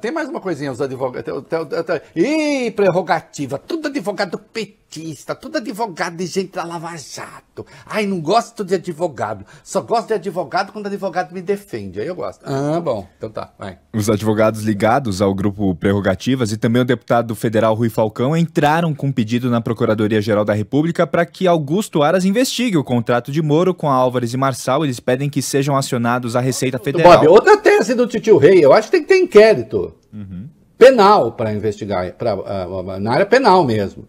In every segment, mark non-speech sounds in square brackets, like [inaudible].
Tem mais uma coisinha, os advogados. Ih, prerrogativa. Tudo advogado petista, tudo advogado de gente da Lava Jato. Ai, não gosto de advogado. Só gosto de advogado quando o advogado me defende. Aí eu gosto. Ah, bom. Então tá, vai. Os advogados ligados ao grupo Prerrogativas e também o deputado federal Rui Falcão entraram com um pedido na Procuradoria-Geral da República para que Augusto Aras investigue o contrato de Moro com a Álvares e Marçal. Eles pedem que sejam acionados a Receita Federal. Bob, outra tese do Titio Rei. Eu acho que tem que ter inquérito uhum. penal para investigar, pra, uh, na área penal mesmo.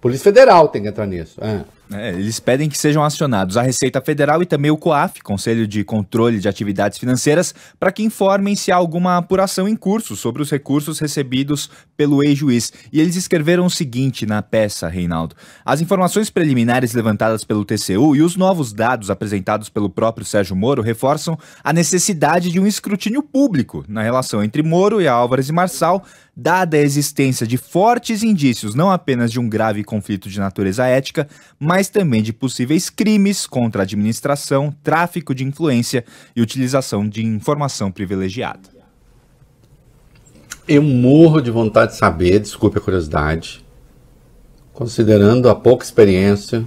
Polícia Federal tem que entrar nisso. É. É, eles pedem que sejam acionados a Receita Federal e também o COAF, Conselho de Controle de Atividades Financeiras, para que informem se há alguma apuração em curso sobre os recursos recebidos pelo ex-juiz. E eles escreveram o seguinte na peça, Reinaldo: As informações preliminares levantadas pelo TCU e os novos dados apresentados pelo próprio Sérgio Moro reforçam a necessidade de um escrutínio público na relação entre Moro e Álvares e Marçal dada a existência de fortes indícios não apenas de um grave conflito de natureza ética, mas também de possíveis crimes contra a administração, tráfico de influência e utilização de informação privilegiada. Eu morro de vontade de saber, desculpe a curiosidade, considerando a pouca experiência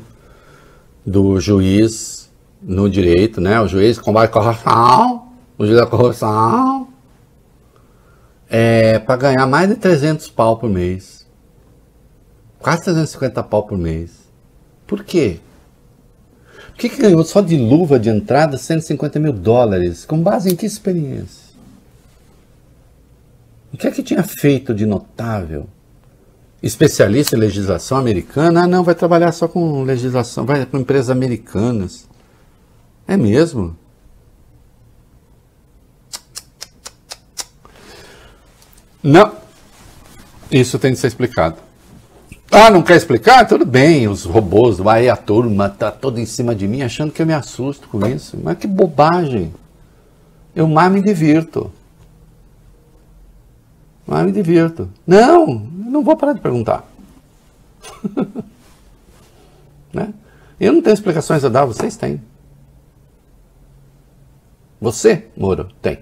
do juiz no direito, né? O juiz combate a corrupção, o juiz da corrupção, é, para ganhar mais de 300 pau por mês. Quase 350 pau por mês. Por quê? Por que, que ganhou só de luva de entrada 150 mil dólares? Com base em que experiência? O que é que tinha feito de notável? Especialista em legislação americana? Ah, não, vai trabalhar só com legislação, vai com empresas americanas. É mesmo? Não. Isso tem que ser explicado. Ah, não quer explicar? Tudo bem, os robôs, aí a turma tá toda em cima de mim achando que eu me assusto com isso. Mas que bobagem. Eu mais me divirto. Mais me divirto. Não, não vou parar de perguntar. [laughs] né? Eu não tenho explicações a dar, vocês têm. Você, Moro, tem.